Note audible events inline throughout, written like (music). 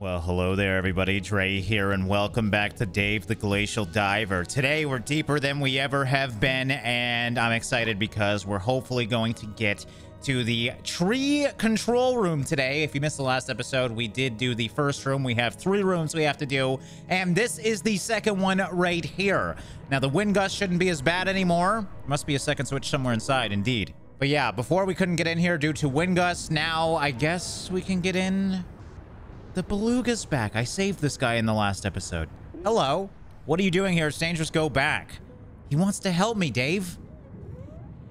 Well, hello there, everybody. Drae here, and welcome back to Dave the Glacial Diver. Today, we're deeper than we ever have been, and I'm excited because we're hopefully going to get to the tree control room today. If you missed the last episode, we did do the first room. We have three rooms we have to do, and this is the second one right here. Now, the wind gust shouldn't be as bad anymore. Must be a second switch somewhere inside, indeed. But yeah, before we couldn't get in here due to wind gusts. Now, I guess we can get in... The beluga's back. I saved this guy in the last episode. Hello. What are you doing here? It's dangerous. Go back. He wants to help me, Dave.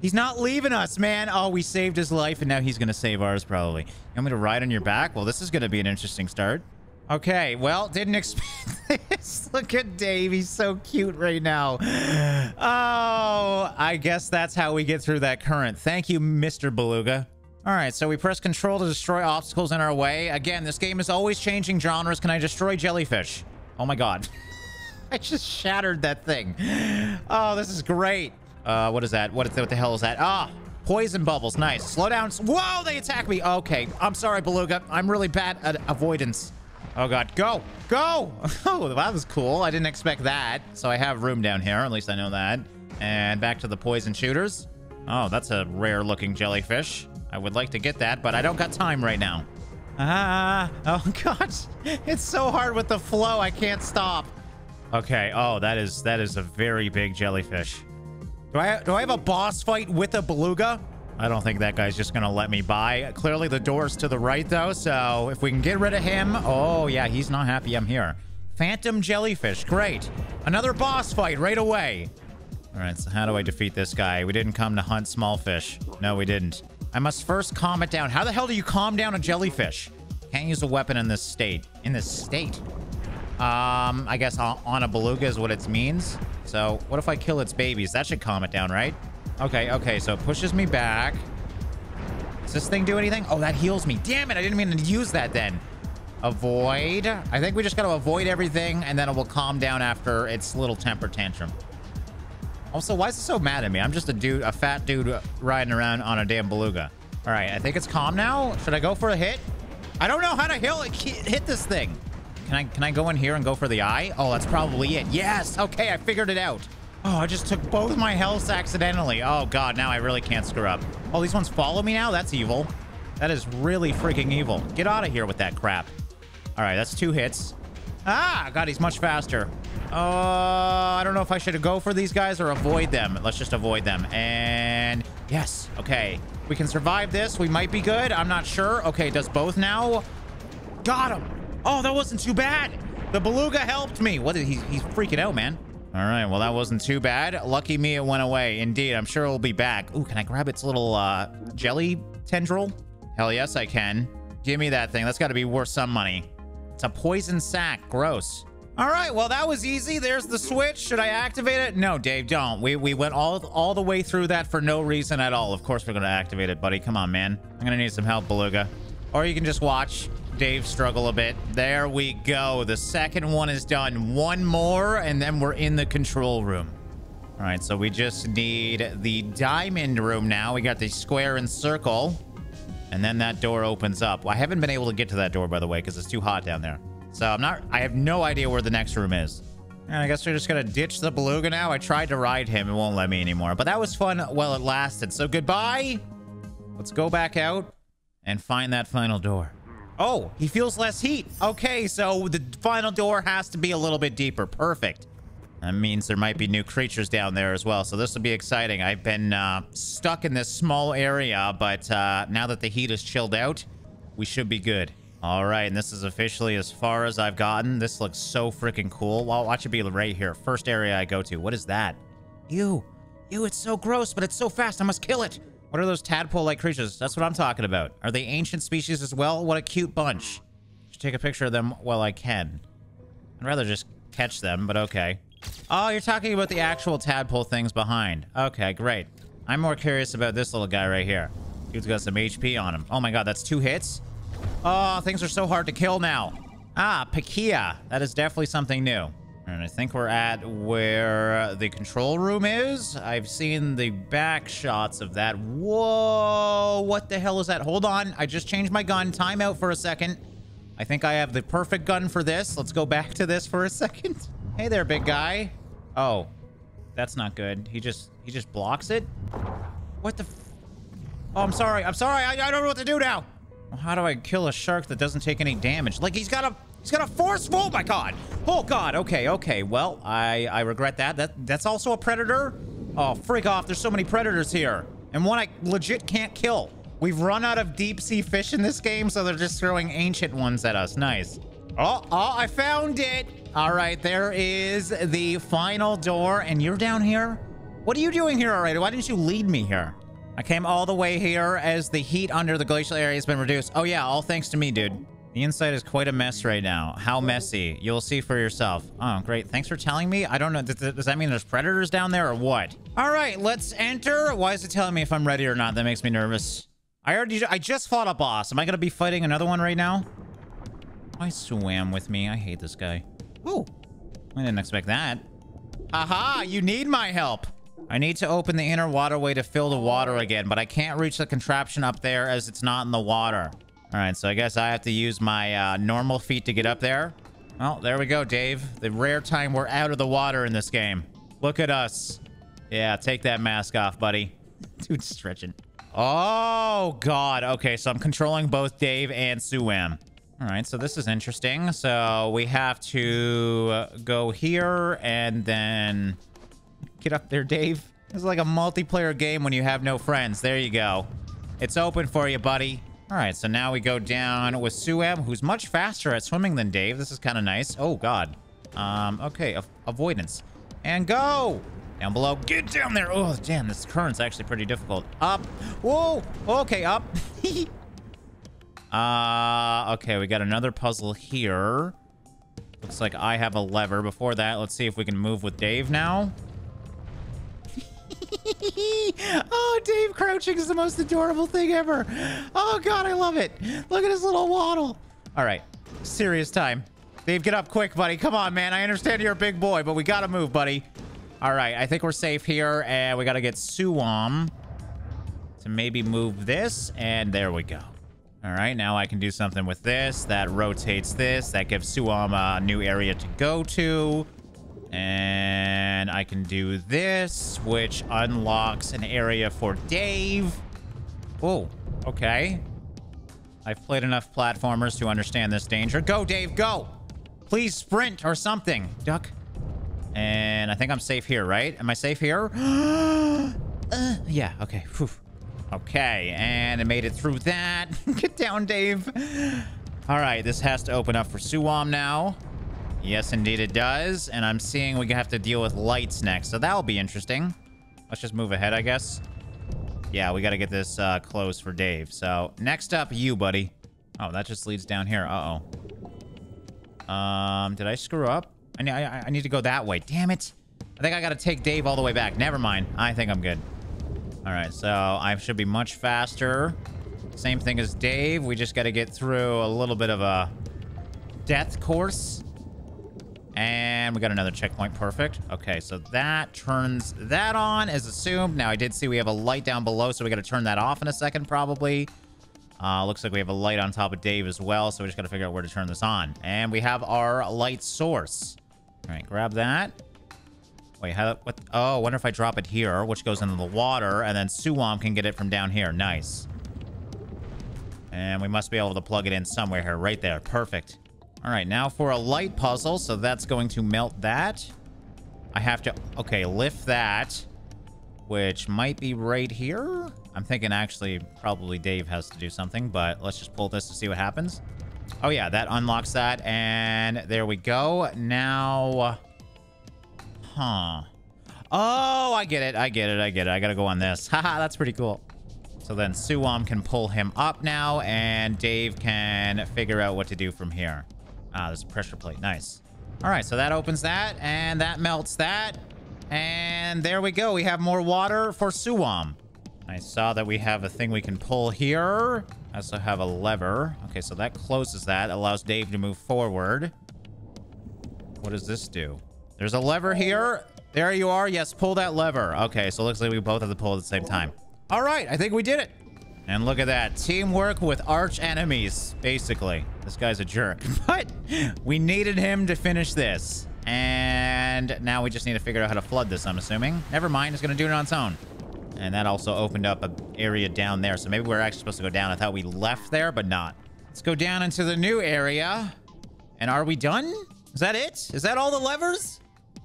He's not leaving us, man. Oh, we saved his life, and now he's going to save ours, probably. You want me to ride on your back? Well, this is going to be an interesting start. Okay, well, didn't expect (laughs) this. Look at Dave. He's so cute right now. Oh, I guess that's how we get through that current. Thank you, Mr. Beluga. All right, so we press control to destroy obstacles in our way. Again, this game is always changing genres. Can I destroy jellyfish? Oh my god. (laughs) I just shattered that thing. Oh, this is great. Uh, what is that? What, is, what the hell is that? Ah, poison bubbles. Nice. Slow down. Whoa, they attack me. Okay, I'm sorry, Beluga. I'm really bad at avoidance. Oh god, go, go. (laughs) Oh, that was cool. I didn't expect that. So I have room down here. At least I know that. And back to the poison shooters. Oh, that's a rare looking jellyfish. I would like to get that, but I don't got time right now. Ah, oh (laughs) god. It's so hard with the flow. I can't stop. Okay. Oh, that is that is a very big jellyfish. Do I do I have a boss fight with a beluga? I don't think that guy's just gonna let me by. Clearly the door's to the right though, so if we can get rid of him. Oh yeah, he's not happy I'm here. Phantom jellyfish. Great. Another boss fight right away. All right, so how do I defeat this guy? We didn't come to hunt small fish. No, we didn't. I must first calm it down. How the hell do you calm down a jellyfish? Can't use a weapon in this state. In this state? Um, I guess on a beluga is what it means. So what if I kill its babies? That should calm it down, right? Okay, okay, so it pushes me back. Does this thing do anything? Oh, that heals me. Damn it, I didn't mean to use that then. Avoid. I think we just got to avoid everything, and then it will calm down after its little temper tantrum. Also, why is it so mad at me? I'm just a dude, a fat dude riding around on a damn beluga. All right, I think it's calm now. Should I go for a hit? I don't know how to hit, hit this thing. Can I can I go in here and go for the eye? Oh, that's probably it. Yes. Okay, I figured it out. Oh, I just took both my healths accidentally. Oh, God, now I really can't screw up. Oh, these ones follow me now? That's evil. That is really freaking evil. Get out of here with that crap. All right, that's two hits. Ah, God, he's much faster. Uh, I don't know if I should go for these guys or avoid them. Let's just avoid them. And yes, okay. We can survive this. We might be good. I'm not sure. Okay, does both now. Got him. Oh, that wasn't too bad. The beluga helped me. What? He, he's freaking out, man. All right, well, that wasn't too bad. Lucky me, it went away. Indeed, I'm sure it'll be back. Ooh, can I grab its little uh, jelly tendril? Hell yes, I can. Give me that thing. That's got to be worth some money. It's a poison sac. Gross. All right, well, that was easy. There's the switch. Should I activate it? No, Dave, don't. We, we went all, all the way through that for no reason at all. Of course, we're going to activate it, buddy. Come on, man. I'm going to need some help, Beluga. Or you can just watch Dave struggle a bit. There we go. The second one is done. One more, and then we're in the control room. All right, so we just need the diamond room now. We got the square and circle. And then that door opens up. Well, I haven't been able to get to that door, by the way, because it's too hot down there. So I'm not, I have no idea where the next room is. And I guess we're just gonna ditch the beluga now. I tried to ride him. It won't let me anymore. But that was fun while it lasted. So goodbye. Let's go back out and find that final door. Oh, he feels less heat. Okay, so the final door has to be a little bit deeper. Perfect. That means there might be new creatures down there as well. So this will be exciting. I've been uh, stuck in this small area, but uh, now that the heat is chilled out, we should be good. All right, and this is officially as far as I've gotten. This looks so freaking cool. Well, watch it be right here. First area I go to. What is that? Ew. Ew, it's so gross, but it's so fast. I must kill it. What are those tadpole-like creatures? That's what I'm talking about. Are they ancient species as well? What a cute bunch. Should take a picture of them while I can. I'd rather just catch them, but okay. Oh, you're talking about the actual tadpole things behind. Okay, great. I'm more curious about this little guy right here. Dude's got some HP on him. Oh my god, that's two hits? Oh, things are so hard to kill now. Ah, Pakia. That is definitely something new. And I think we're at where the control room is. I've seen the back shots of that. Whoa, what the hell is that? Hold on. I just changed my gun. Time out for a second. I think I have the perfect gun for this. Let's go back to this for a second. (laughs) Hey there, big guy. Oh, that's not good. He just he just blocks it. What the? oh, I'm sorry. I'm sorry. I, I don't know what to do now. How do I kill a shark that doesn't take any damage? Like he's got a he's got a force. Oh my god. Oh god. Okay. Okay. Well, I I regret that. That that's also a predator. Oh, freak off. There's so many predators here, and one I legit can't kill. We've run out of deep sea fish in this game, so they're just throwing ancient ones at us. Nice. Oh, oh, I found it. All right, there is the final door, and you're down here? What are you doing here already? Why didn't you lead me here? I came all the way here as the heat under the glacial area has been reduced. Oh yeah, all thanks to me, dude. The inside is quite a mess right now. How messy? You'll see for yourself. Oh, great. Thanks for telling me. I don't know. Does, does that mean there's predators down there or what? All right, let's enter. Why is it telling me if I'm ready or not? That makes me nervous. I already, I just fought a boss. Am I going to be fighting another one right now? Why swam with me? I hate this guy. Oh, I didn't expect that. Aha, you need my help. I need to open the inner waterway to fill the water again, but I can't reach the contraption up there as it's not in the water. All right, so I guess I have to use my uh, normal feet to get up there. Well, there we go, Dave. The rare time we're out of the water in this game. Look at us. Yeah, take that mask off, buddy. (laughs) Dude's stretching. Oh, God. Okay, so I'm controlling both Dave and Suam. All right, so this is interesting. So we have to go here and then get up there, Dave. Is like a multiplayer game when you have no friends. There you go. It's open for you, buddy. All right, so now we go down with Suam, who's much faster at swimming than Dave. This is kind of nice. Oh, God. Um, okay, avoidance. And go! Down below. Get down there. Oh, damn, this current's actually pretty difficult. Up. Whoa. Okay, up. (laughs) uh, okay, we got another puzzle here. Looks like I have a lever. Before that, let's see if we can move with Dave now. (laughs) oh, Dave crouching is the most adorable thing ever. Oh, God, I love it. Look at his little waddle. All right, serious time. Dave, get up quick, buddy. Come on, man. I understand you're a big boy, but we got to move, buddy. All right, I think we're safe here, and we got to get Suam to maybe move this, and there we go. All right, now I can do something with this. That rotates this. That gives Suam a new area to go to. And I can do this, which unlocks an area for Dave. Oh, okay. I've played enough platformers to understand this danger. Go, Dave, go! Please sprint or something. Duck. And I think I'm safe here, right? Am I safe here? (gasps) uh, yeah, okay. Whew. Okay, and I made it through that. (laughs) Get down, Dave. All right, this has to open up for Suam now. Yes, indeed it does. And I'm seeing we have to deal with lights next, so that'll be interesting. Let's just move ahead, I guess. Yeah, we got to get this uh, closed for Dave. So next up, you, buddy. Oh, that just leads down here. Uh-oh. Um, did I screw up? I I, I need to go that way. Damn it. I think I got to take Dave all the way back. Never mind. I think I'm good. All right, so I should be much faster. Same thing as Dave. We just got to get through a little bit of a death course. And we got another checkpoint. Perfect. Okay, so that turns that on as assumed. Now, I did see we have a light down below, so we got to turn that off in a second, probably. Uh, looks like we have a light on top of Dave as well, so we just got to figure out where to turn this on. And we have our light source. All right, grab that. Wait, how, what? Oh, I wonder if I drop it here, which goes into the water, and then Suam can get it from down here. Nice. And we must be able to plug it in somewhere here. Right there. Perfect. All right, now for a light puzzle. So that's going to melt that. I have to... Okay, lift that. Which might be right here. I'm thinking actually probably Dave has to do something, but let's just pull this to see what happens. Oh, yeah, that unlocks that. And there we go. Now... Huh. Oh, I get it. I get it. I get it. I gotta go on this. (laughs) Haha, that's pretty cool. So then Suam can pull him up now, and Dave can figure out what to do from here. Ah, there's a pressure plate. Nice. All right, so that opens that, and that melts that. And there we go. We have more water for Suam. I saw that we have a thing we can pull here. I also have a lever. Okay, so that closes that. Allows Dave to move forward. What does this do? There's a lever here. There you are. Yes, pull that lever. Okay, so it looks like we both have to pull at the same time. All right, I think we did it. And look at that. Teamwork with arch enemies, basically. This guy's a jerk. (laughs) But we needed him to finish this. And now we just need to figure out how to flood this, I'm assuming. Never mind. It's going to do it on its own. And that also opened up an area down there. So maybe we're actually supposed to go down. I thought we left there, but not. Let's go down into the new area. And are we done? Is that it? Is that all the levers?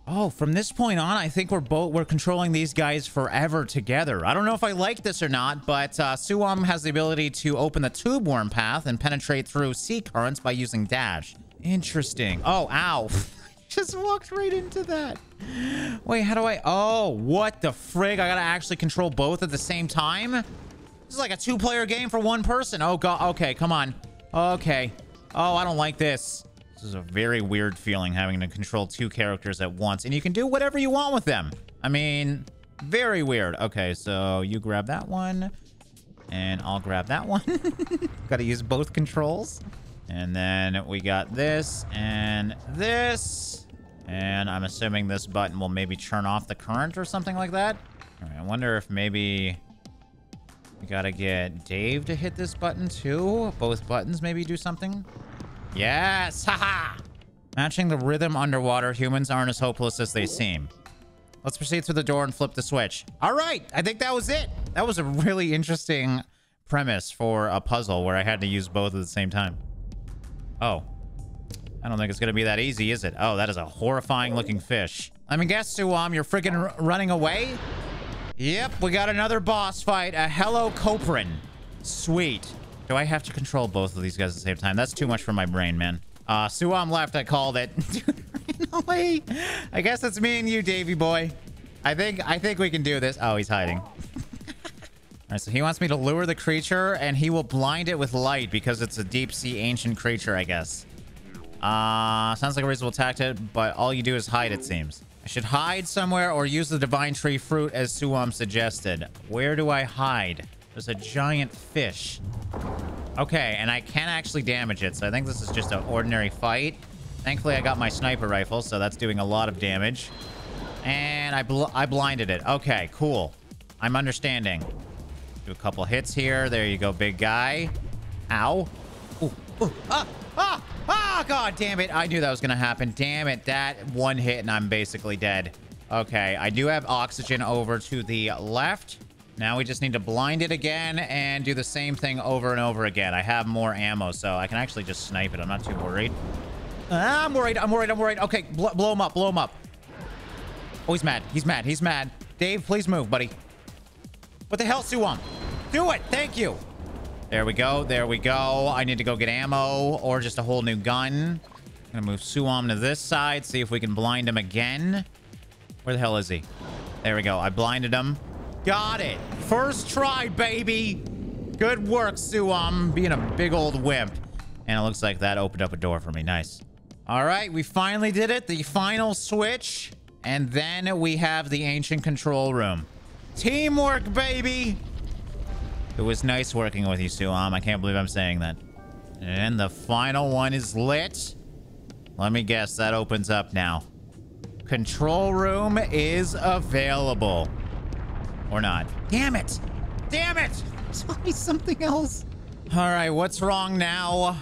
Oh, from this point on, I think we're both we're controlling these guys forever together. I don't know if I like this or not, but uh, Suam has the ability to open the tube worm path and penetrate through sea currents by using dash. Interesting. Oh, ow. (laughs) Just walked right into that. Wait, how do I... Oh, what the frig? I gotta actually control both at the same time? This is like a two-player game for one person. Oh, God. Okay, come on. Okay. Oh, I don't like this. This is a very weird feeling having to control two characters at once. And you can do whatever you want with them. I mean, very weird. Okay, so you grab that one. And I'll grab that one. (laughs) Got to use both controls. And then we got this and this. And I'm assuming this button will maybe turn off the current or something like that. I wonder if maybe we got to get Dave to hit this button too. Both buttons maybe do something. Yes! Haha! Matching the rhythm underwater, humans aren't as hopeless as they seem. Let's proceed through the door and flip the switch. All right! I think that was it! That was a really interesting premise for a puzzle where I had to use both at the same time. Oh. I don't think it's gonna be that easy, is it? Oh, that is a horrifying looking fish. I mean, guess, who? Suam, you're freaking running away? Yep, we got another boss fight. A Helicoprion. Sweet. Do I have to control both of these guys at the same time? That's too much for my brain, man. Uh, Suam left. I called it. (laughs) way. I guess it's me and you, Davy boy. I think I think we can do this. Oh, he's hiding. (laughs) All right, so he wants me to lure the creature, and he will blind it with light because it's a deep sea ancient creature, I guess. Uh, sounds like a reasonable tactic, but all you do is hide, it seems. I should hide somewhere or use the divine tree fruit as Suam suggested. Where do I hide? There's a giant fish. Okay, and I can actually damage it, so I think this is just an ordinary fight. Thankfully, I got my sniper rifle, so that's doing a lot of damage. And I, bl I blinded it. Okay, cool. I'm understanding. Do a couple hits here. There you go, big guy. Ow. Ooh, ooh, ah, ah, ah, god damn it. I knew that was going to happen. Damn it. That one hit and I'm basically dead. Okay, I do have oxygen over to the left. Now we just need to blind it again and do the same thing over and over again. I have more ammo, so I can actually just snipe it. I'm not too worried. Ah, I'm worried. I'm worried. I'm worried. Okay, bl blow him up. Blow him up. Oh, he's mad. He's mad. He's mad. Dave, please move, buddy. What the hell, Suam? Do it. Thank you. There we go. There we go. I need to go get ammo or just a whole new gun. I'm gonna move Suam to this side, see if we can blind him again. Where the hell is he? There we go. I blinded him. Got it. First try, baby. Good work, Suam. Um, being a big old wimp. And it looks like that opened up a door for me. Nice. All right, we finally did it. The final switch. And then we have the ancient control room. Teamwork, baby. It was nice working with you, Suam. Um. I can't believe I'm saying that. And the final one is lit. Let me guess, that opens up now. Control room is available. Or not. Damn it! Damn it! Tell me something else. All right, what's wrong now?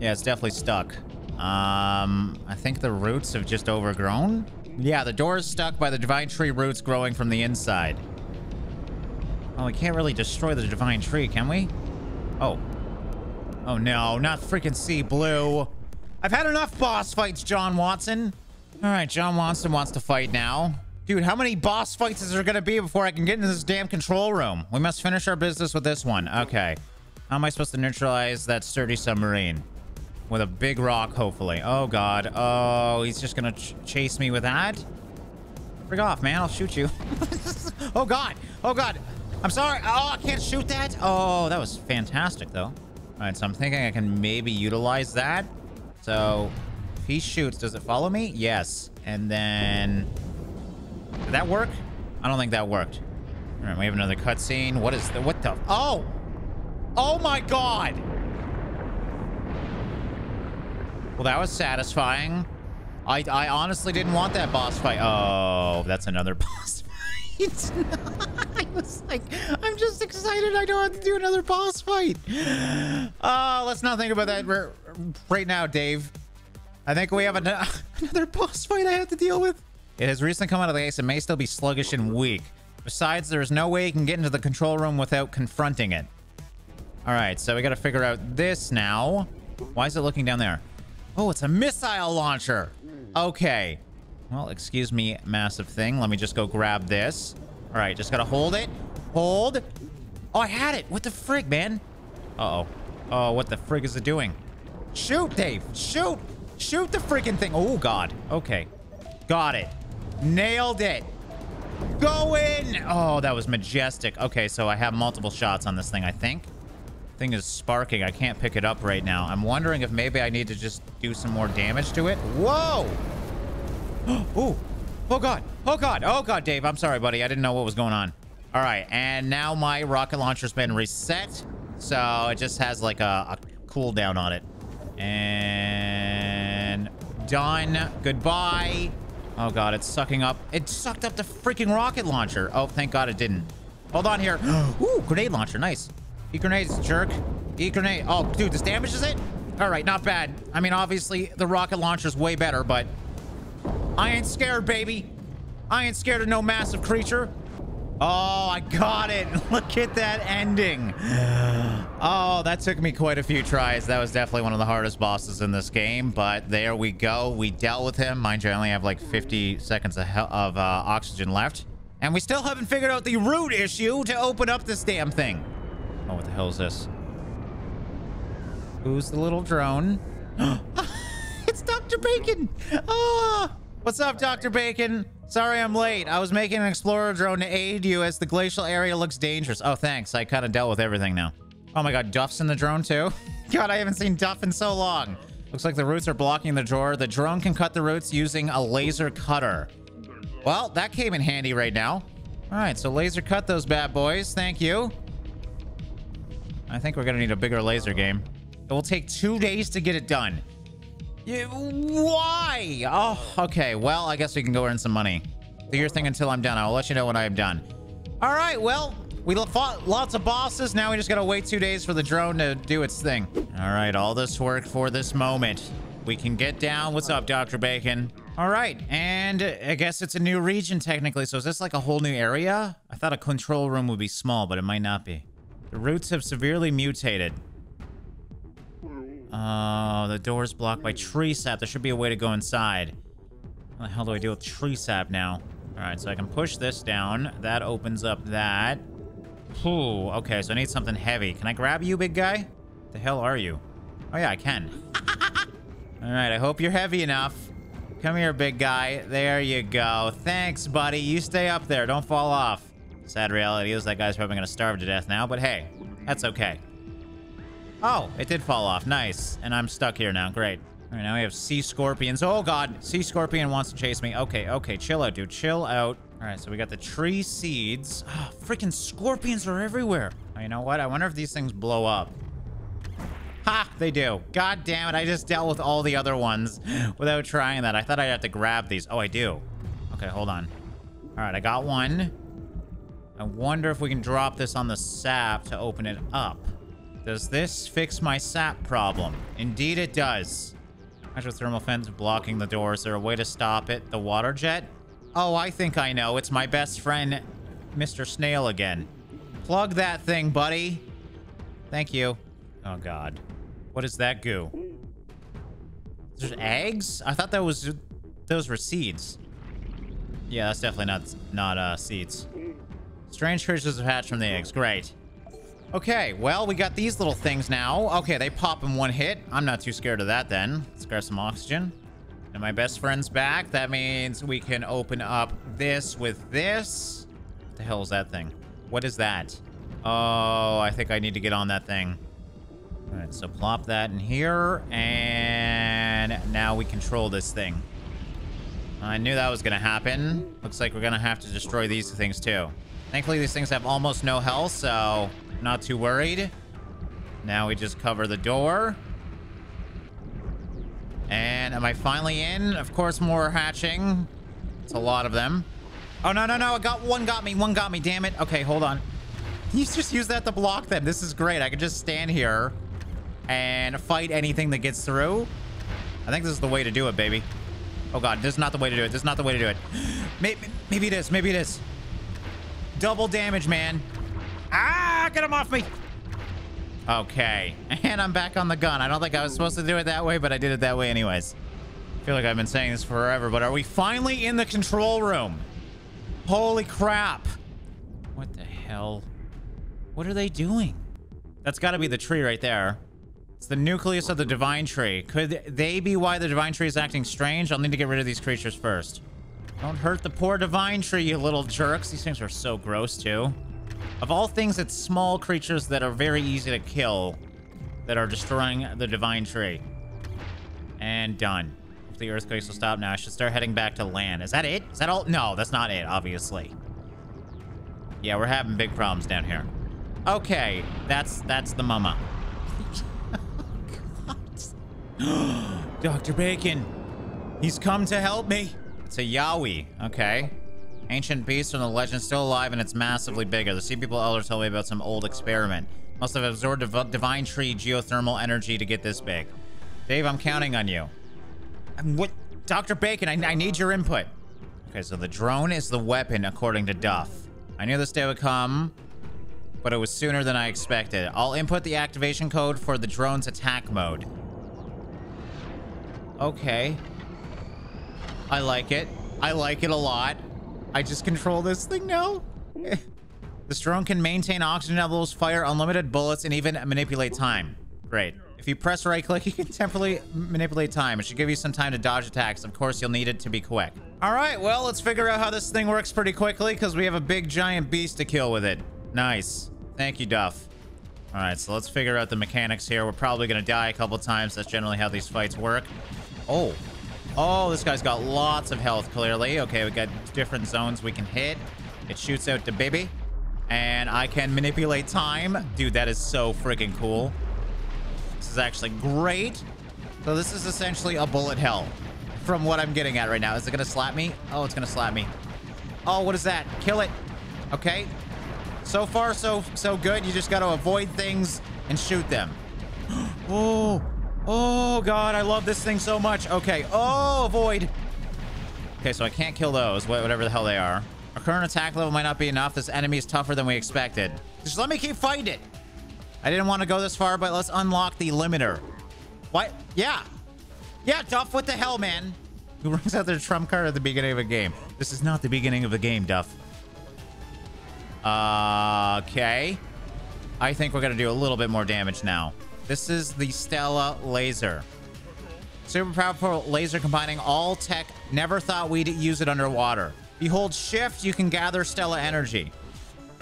Yeah, it's definitely stuck. Um, I think the roots have just overgrown. Yeah, the door is stuck by the divine tree roots growing from the inside. Oh, we can't really destroy the divine tree, can we? Oh. Oh no, not freaking sea blue. I've had enough boss fights, John Watson. All right, John Watson wants to fight now. Dude, how many boss fights is there going to be before I can get into this damn control room? We must finish our business with this one. Okay. How am I supposed to neutralize that sturdy submarine? With a big rock, hopefully. Oh, God. Oh, he's just going to ch chase me with that? Frig off, man. I'll shoot you. (laughs) oh, God. Oh, God. I'm sorry. Oh, I can't shoot that. Oh, that was fantastic, though. All right, so I'm thinking I can maybe utilize that. So, if he shoots, does it follow me? Yes. And then... Did that work? I don't think that worked. All right, we have another cutscene. What is the... What the... Oh! Oh my god! Well, that was satisfying. I, I honestly didn't want that boss fight. Oh, that's another (laughs) boss fight. (laughs) I was like, I'm just excited I don't have to do another boss fight. Uh, let's not think about that right now, Dave. I think we have an (laughs) another boss fight I have to deal with. It has recently come out of the ice and may still be sluggish and weak. Besides, there is no way you can get into the control room without confronting it. All right, so we got to figure out this now. Why is it looking down there? Oh, it's a missile launcher. Okay. Well, excuse me, massive thing. Let me just go grab this. All right, just got to hold it. Hold. Oh, I had it. What the frig, man? Uh-oh. Oh, what the frig is it doing? Shoot, Dave. Shoot. Shoot the freaking thing. Oh, God. Okay. Got it. Nailed it. Go in. Oh, that was majestic. Okay, so I have multiple shots on this thing, I think. Thing is sparking. I can't pick it up right now. I'm wondering if maybe I need to just do some more damage to it. Whoa. (gasps) Ooh. Oh, God. Oh, God. Oh, God, Dave. I'm sorry, buddy. I didn't know what was going on. All right. And now my rocket launcher's been reset. So it just has like a, a cooldown on it. And done. Goodbye. Oh, God, it's sucking up. It sucked up the freaking rocket launcher. Oh, thank God it didn't. Hold on here. (gasps) Ooh, grenade launcher. Nice. Eat grenades, jerk. Eat grenade. Oh, dude, this damages it? All right, not bad. I mean, obviously, the rocket launcher's way better, but I ain't scared, baby. I ain't scared of no massive creature. Oh, I got it. (laughs) Look at that ending. (sighs) Oh, that took me quite a few tries. That was definitely one of the hardest bosses in this game, but there we go. We dealt with him. Mind you, I only have like 50 seconds of, of uh, oxygen left. And we still haven't figured out the root issue to open up this damn thing. Oh, what the hell is this? Who's the little drone? (gasps) (gasps) it's Dr. Bacon. Oh, what's up, Dr. Bacon? Sorry I'm late. I was making an explorer drone to aid you as the glacial area looks dangerous. Oh, thanks. I kind of dealt with everything now. Oh my god, Duff's in the drone too? (laughs) God, I haven't seen Duff in so long. Looks like the roots are blocking the drawer. The drone can cut the roots using a laser cutter. Well, that came in handy right now. All right, so laser cut those bad boys. Thank you. I think we're going to need a bigger laser game. It will take two days to get it done. Why? Oh, okay. Well, I guess we can go earn some money. Do your thing until I'm done. I'll let you know when I am done. All right. Well, we fought lots of bosses. Now we just got to wait two days for the drone to do its thing. All right. All this work for this moment. We can get down. What's up, Dr. Bacon? All right. And I guess it's a new region technically. So is this like a whole new area? I thought a control room would be small, but it might not be. The roots have severely mutated. Oh, the door's blocked by tree sap. There should be a way to go inside. How the hell do I deal with tree sap now? All right, so I can push this down. That opens up that. Ooh, okay, so I need something heavy. Can I grab you, big guy? The hell are you? Oh, yeah, I can. (laughs) All right, I hope you're heavy enough. Come here, big guy. There you go. Thanks, buddy. You stay up there. Don't fall off. Sad reality is that guy's probably going to starve to death now, but hey, that's okay. Oh, it did fall off. Nice. And I'm stuck here now. Great. All right, now we have sea scorpions. Oh, God. Sea scorpion wants to chase me. Okay, okay. Chill out, dude. Chill out. All right, so we got the tree seeds. Oh, freaking scorpions are everywhere. Oh, you know what? I wonder if these things blow up. Ha! They do. God damn it. I just dealt with all the other ones (laughs) without trying that. I thought I'd have to grab these. Oh, I do. Okay, hold on. All right, I got one. I wonder if we can drop this on the sap to open it up. Does this fix my sap problem? Indeed it does. Hydrothermal fence blocking the door. Is there a way to stop it? The water jet? Oh, I think I know. It's my best friend, Mr. Snail again. Plug that thing, buddy. Thank you. Oh, God. What is that goo? There's eggs? I thought that was... Those were seeds. Yeah, that's definitely not, not uh, seeds. Strange creatures have hatched from the eggs. Great. Okay, well, we got these little things now. Okay, they pop in one hit. I'm not too scared of that then. Let's grab some oxygen. And my best friend's back. That means we can open up this with this. What the hell is that thing? What is that? Oh, I think I need to get on that thing. All right, so plop that in here. And now we control this thing. I knew that was going to happen. Looks like we're going to have to destroy these things too. Thankfully, these things have almost no health, so not too worried. Now we just cover the door. And am I finally in? Of course, more hatching. It's a lot of them. Oh, no, no, no. I got one got me. One got me. Damn it. Okay, hold on. You just use that to block them. This is great. I can just stand here and fight anything that gets through. I think this is the way to do it, baby. Oh, God. This is not the way to do it. This is not the way to do it. (gasps) Maybe, maybe it is. Maybe it is. Double damage, man. Ah, get him off me. Okay. (laughs) And I'm back on the gun. I don't think I was supposed to do it that way, but I did it that way anyways. I feel like I've been saying this forever, but are we finally in the control room? Holy crap. What the hell? What are they doing? That's got to be the tree right there. It's the nucleus of the divine tree. Could they be why the divine tree is acting strange? I'll need to get rid of these creatures first. Don't hurt the poor divine tree, you little jerks. These things are so gross, too. Of all things, it's small creatures that are very easy to kill that are destroying the divine tree. And done. If the earthquakes will stop now, I should start heading back to land. Is that it? Is that all? No, that's not it, obviously. Yeah, we're having big problems down here. Okay, that's that's the mama. (laughs) God. (gasps) Dr. Bacon, he's come to help me. It's a Yowie, okay. Ancient beast from the legend still alive and it's massively bigger. The Sea People Elder told me about some old experiment. Must have absorbed div divine tree geothermal energy to get this big. Dave, I'm counting on you. What? Dr. Bacon, I, I need your input. Okay, so the drone is the weapon according to Duff. I knew this day would come, but it was sooner than I expected. I'll input the activation code for the drone's attack mode. Okay. I like it. I like it a lot. I just control this thing now. (laughs) this drone can maintain oxygen levels, fire unlimited bullets, and even manipulate time. Great. If you press right click, (laughs) you can temporarily manipulate time. It should give you some time to dodge attacks. Of course, you'll need it to be quick. All right, well, let's figure out how this thing works pretty quickly because we have a big giant beast to kill with it. Nice. Thank you, Duff. All right, so let's figure out the mechanics here. We're probably going to die a couple times. That's generally how these fights work. Oh. Oh, this guy's got lots of health, clearly. Okay, we got different zones we can hit. It shoots out the baby. And I can manipulate time. Dude, that is so freaking cool. This is actually great. So this is essentially a bullet hell from what I'm getting at right now. Is it going to slap me? Oh, it's going to slap me. Oh, what is that? Kill it. Okay. So far, so so good. You just got to avoid things and shoot them. (gasps) oh, oh, God. I love this thing so much. Okay. Oh, avoid. Okay, so I can't kill those, whatever the hell they are. Our current attack level might not be enough. This enemy is tougher than we expected. Just let me keep fighting it. I didn't want to go this far, but let's unlock the limiter. What? Yeah. Yeah, Duff, what the hell, man? Who brings out their trump card at the beginning of a game? This is not the beginning of the game, Duff. Uh, okay. I think we're going to do a little bit more damage now. This is the Stella Laser. Super powerful laser combining all tech. Never thought we'd use it underwater. If you hold shift, you can gather Stella energy.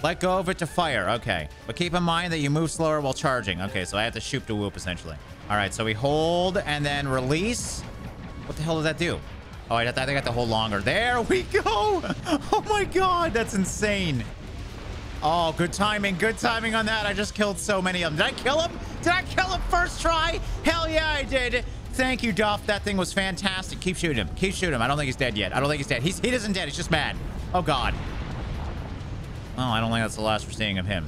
Let go of it to fire. Okay. But keep in mind that you move slower while charging. Okay, so I have to shoot to whoop, essentially. All right, so we hold and then release. What the hell does that do? Oh, I, think I have to hold longer. There we go. (laughs) Oh, my God. That's insane. Oh, good timing. Good timing on that. I just killed so many of them. Did I kill him? Did I kill him first try? Hell yeah, I did. Thank you, Duff. That thing was fantastic. Keep shooting him. Keep shooting him. I don't think he's dead yet. I don't think he's dead. He's, he isn't dead. He's just mad. Oh, God. Oh, I don't think that's the last we're seeing of him.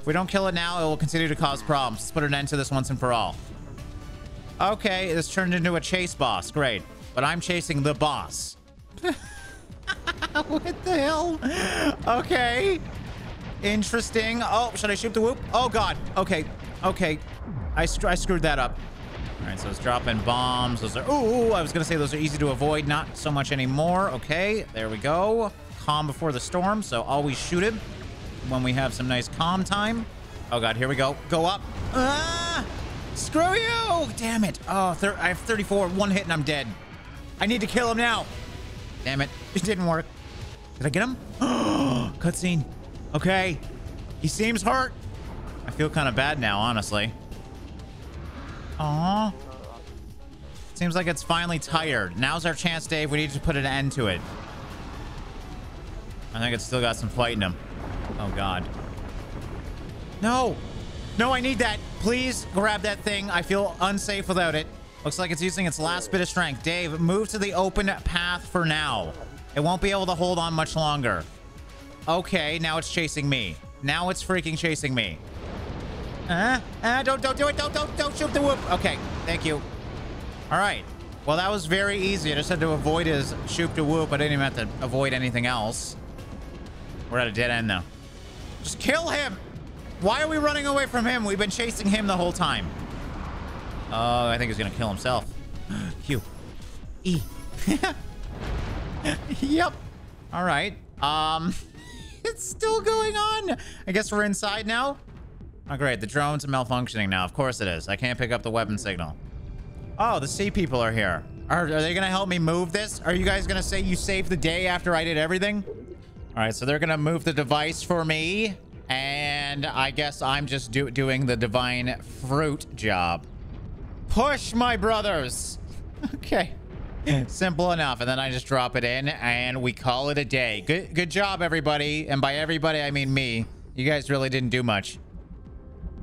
If we don't kill it now, it will continue to cause problems. Let's put an end to this once and for all. Okay, this turned into a chase boss. Great. But I'm chasing the boss. (laughs) what the hell? Okay. Interesting. Oh, should I shoot the whoop? Oh, God. Okay. Okay. I, I screwed that up. All right, so it's dropping bombs. Those are... Ooh, I was to say those are easy to avoid. Not so much anymore. Okay, there we go. Calm before the storm, so always shoot him when we have some nice calm time. Oh, God, here we go. Go up. Ah! Screw you! Damn it. Oh, I have 34. One hit and I'm dead. I need to kill him now. Damn it. (laughs) It didn't work. Did I get him? (gasps) Cutscene. Okay. He seems hurt. I feel kind of bad now, honestly. Aww. Seems like it's finally tired. Now's our chance, Dave. We need to put an end to it. I think it's still got some fight in him. Oh, God. No. No, I need that. Please grab that thing. I feel unsafe without it. Looks like it's using its last bit of strength. Dave, move to the open path for now. It won't be able to hold on much longer. Okay, now it's chasing me. Now it's freaking chasing me. Uh, uh, don't, don't do it. Don't, don't, don't shoot the whoop. Okay, thank you. All right. Well, that was very easy. I just had to avoid his shoop to whoop. I didn't even have to avoid anything else. We're at a dead end now. Just kill him. Why are we running away from him? We've been chasing him the whole time. Oh, I think he's to kill himself. (gasps) Q. E. (laughs) yep. All right. Um, (laughs) it's still going on. I guess we're inside now. Oh, great. The drone's malfunctioning now. Of course it is. I can't pick up the weapon signal. Oh, the sea people are here. Are, are they going to help me move this? Are you guys going to say you saved the day after I did everything? All right, so they're going to move the device for me. And I guess I'm just do doing the divine fruit job. Push, my brothers. (laughs) Okay. (laughs) Simple enough. And then I just drop it in and we call it a day. Good, good job, everybody. And by everybody, I mean me. You guys really didn't do much.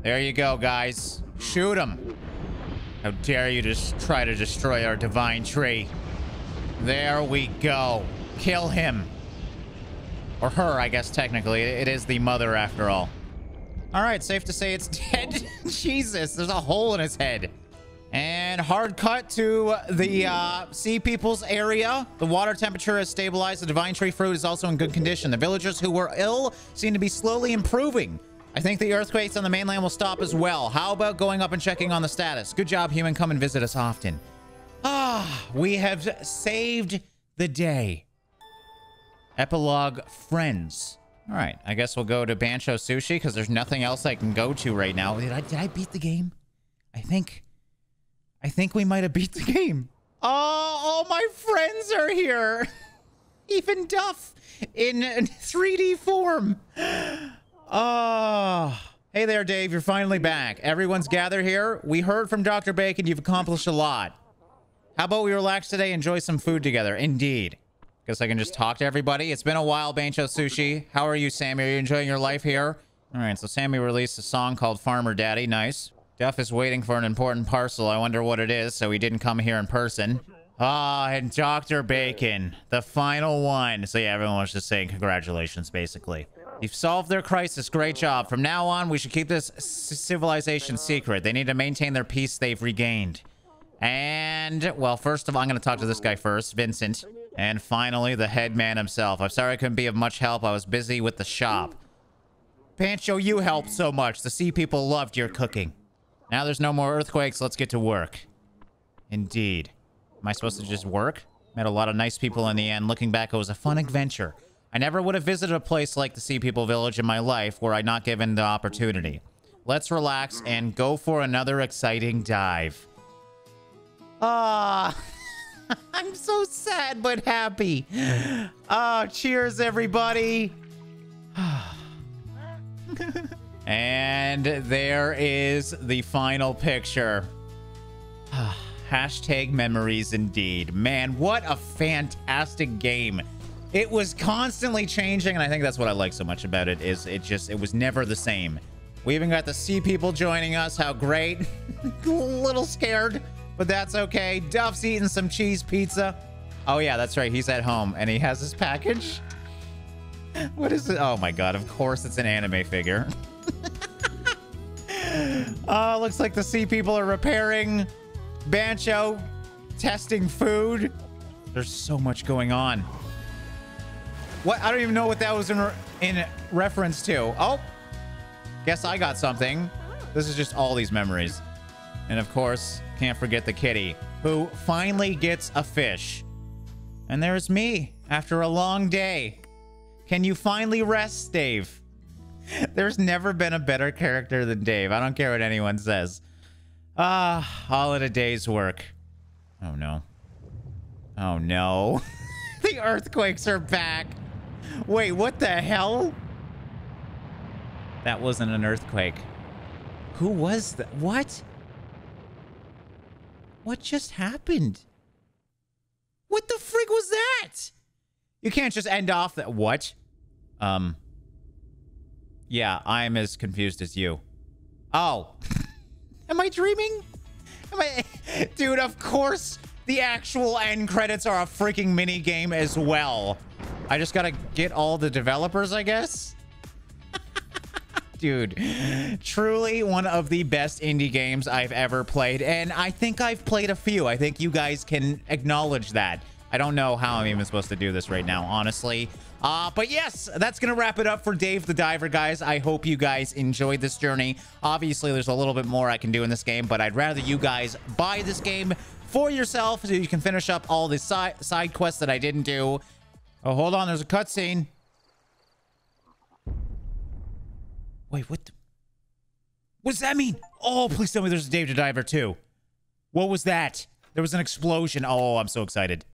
There you go, guys. Shoot him. How dare you just try to destroy our divine tree. There we go. Kill him. Or her, I guess, technically. It is the mother, after all. All right, safe to say it's (laughs) dead. Jesus, there's a hole in his head. And hard cut to the uh, sea people's area. The water temperature has stabilized. The divine tree fruit is also in good condition. The villagers who were ill seem to be slowly improving. I think the earthquakes on the mainland will stop as well. How about going up and checking on the status? Good job, human. Come and visit us often. Ah, we have saved the day. Epilogue Friends. All right, I guess we'll go to Bancho Sushi because there's nothing else I can go to right now. Did I, did I beat the game? I think... I think we might have beat the game. Oh, all my friends are here. (laughs) Even Duff in (laughs) 3D form. Oh. Hey there, Dave. You're finally back. Everyone's gathered here. We heard from Dr. Bacon. You've accomplished a lot. How about we relax today, enjoy some food together? Indeed. Guess I can just talk to everybody. It's been a while, Bancho Sushi. How are you, Sammy? Are you enjoying your life here? All right, so Sammy released a song called Farmer Daddy. Nice. Duff is waiting for an important parcel. I wonder what it is, so he didn't come here in person. Ah, and Dr. Bacon, the final one. So yeah, everyone was just saying congratulations, basically. You've solved their crisis. Great job. From now on, we should keep this civilization secret. They need to maintain their peace they've regained. And, well, first of all, I'm going to talk to this guy first, Vincent. And finally, the head man himself. I'm sorry I couldn't be of much help. I was busy with the shop. Bancho, you helped so much. The sea people loved your cooking. Now there's no more earthquakes. Let's get to work. Indeed. Am I supposed to just work? Met a lot of nice people in the end. Looking back, it was a fun adventure. I never would have visited a place like the Sea People Village in my life were I not given the opportunity. Let's relax and go for another exciting dive. Ah, (laughs) I'm so sad but happy. Ah, cheers, everybody. (sighs) And there is the final picture. (sighs) Hashtag memories indeed. Man, what a fantastic game. It was constantly changing, and I think that's what I like so much about it, is it just, it was never the same. We even got the sea people joining us. How great. (laughs) a little scared, but that's okay. Duff's eating some cheese pizza. Oh, yeah, that's right. He's at home, and he has his package. What is it? Oh, my God. Of course, it's an anime figure. (laughs) uh, looks like the sea people are repairing Bancho, testing food. There's so much going on. What? I don't even know what that was in, re in reference to. Oh, guess I got something. This is just all these memories. And of course, can't forget the kitty, who finally gets a fish. And there's me after a long day. Can you finally rest, Dave? (laughs) There's never been a better character than Dave. I don't care what anyone says. Ah, all in a day's work. Oh, no. Oh, no. (laughs) the earthquakes are back. Wait, what the hell? That wasn't an earthquake. Who was that? What? What just happened? What the frig was that? You can't just end off that. What? Um. Yeah, I'm as confused as you. Oh. (laughs) Am I dreaming? Am I... (laughs) Dude, of course the actual end credits are a freaking mini game as well. I just gotta get all the developers, I guess. (laughs) Dude, truly one of the best indie games I've ever played. And I think I've played a few. I think you guys can acknowledge that. I don't know how I'm even supposed to do this right now, honestly. Uh, but yes, that's going to wrap it up for Dave the Diver, guys. I hope you guys enjoyed this journey. Obviously, there's a little bit more I can do in this game, but I'd rather you guys buy this game for yourself so you can finish up all the si side quests that I didn't do. Oh, hold on. There's a cutscene. Wait, what? The... What does that mean? Oh, please tell me there's a Dave the Diver 2. What was that? There was an explosion. Oh, I'm so excited.